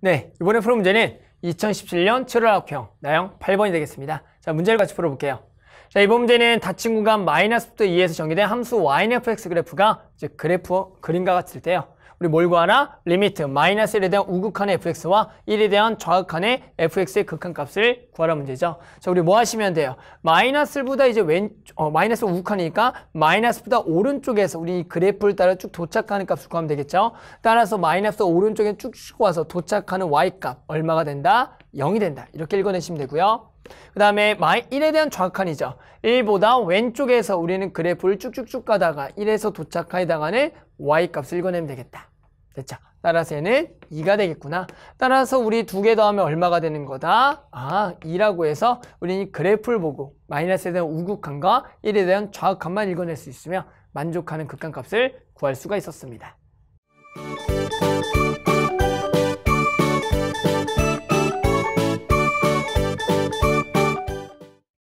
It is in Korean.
네, 이번에 풀 문제는 2017년 7월 학평 나형 8번이 되겠습니다. 자, 문제를 같이 풀어볼게요. 자, 이번 문제는 닫힌 구간 마이너스부터 2에서 정의된 함수 yfx 그래프가 이제 그래프 그림과 같을 때요. 우리 뭘 구하나? limit 마이너스 1에 대한 우극한의 fx와 1에 대한 좌극한의 fx의 극한값을 구하라 문제죠. 자, 우리 뭐 하시면 돼요? 마이너스보다 이제 왼 어, 마이너스 우극하니까 마이너스보다 오른쪽에서 우리 이 그래프를 따라 쭉 도착하는 값을 구하면 되겠죠. 따라서 마이너스 오른쪽에 쭉쭉 와서 도착하는 y값 얼마가 된다? 0이 된다. 이렇게 읽어내시면 되고요. 그 다음에 1에 대한 좌극한이죠. 1보다 왼쪽에서 우리는 그래프를 쭉쭉쭉 가다가 1에서 도착하에 해당하는 y값을 읽어내면 되겠다. 됐죠? 따라서 얘는 2가 되겠구나. 따라서 우리 두 개 더하면 얼마가 되는 거다? 아, 2라고 해서 우리는 그래프를 보고 마이너스에 대한 우극한과 1에 대한 좌극한만 읽어낼 수 있으며 만족하는 극한값을 구할 수가 있었습니다.